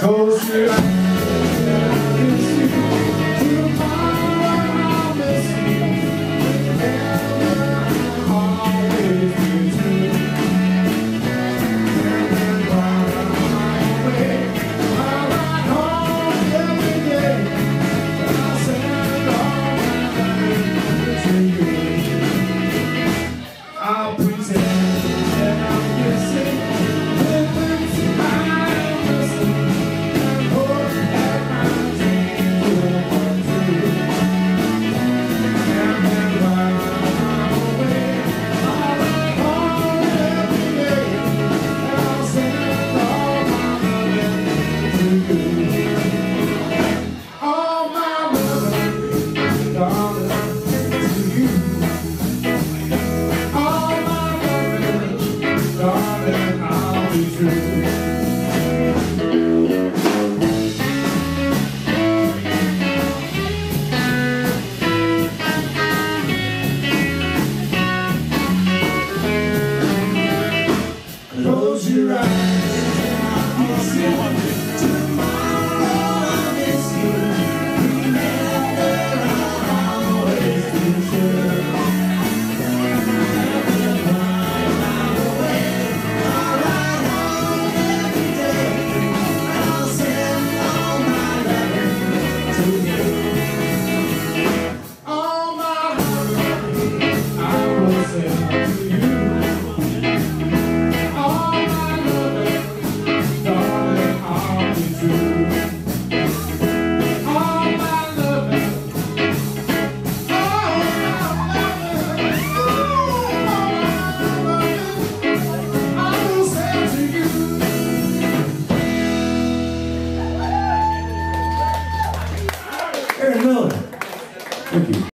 Close your